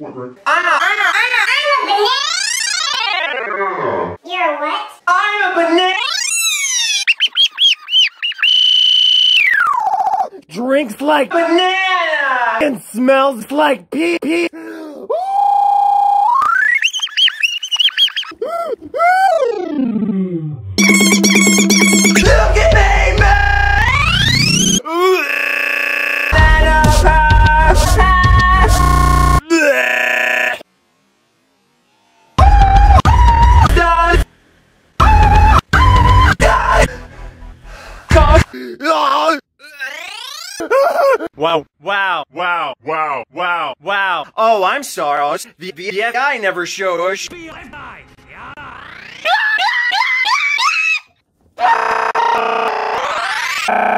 I'm a, I'm a, I'm a banana! You're a what? I'm a banana! Drinks like Banana! and smells like pee pee. Wow, wow, wow, wow, wow, wow. Oh, I'm sorry. The BFI never showed us. Ah!